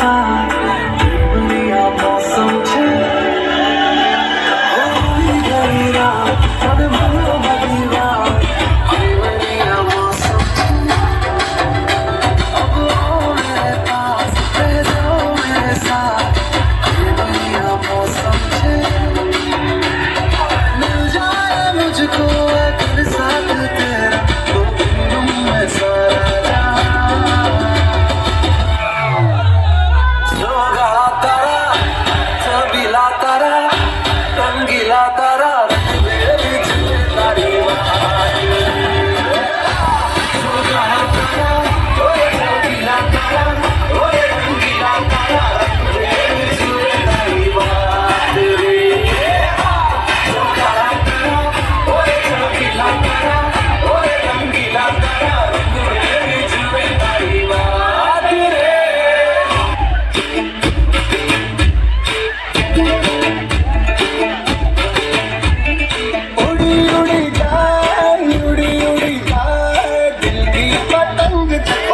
far. the